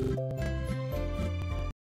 you